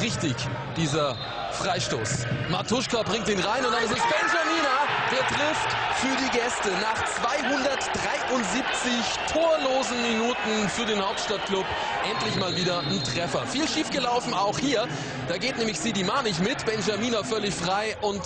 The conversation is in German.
richtig, dieser Freistoß. Matuschka bringt ihn rein und dann ist es Benjamina, der trifft für die Gäste nach 273 torlosen Minuten für den Hauptstadtclub. Endlich mal wieder ein Treffer. Viel schief gelaufen auch hier. Da geht nämlich Sidimar nicht mit, Benjamina völlig frei und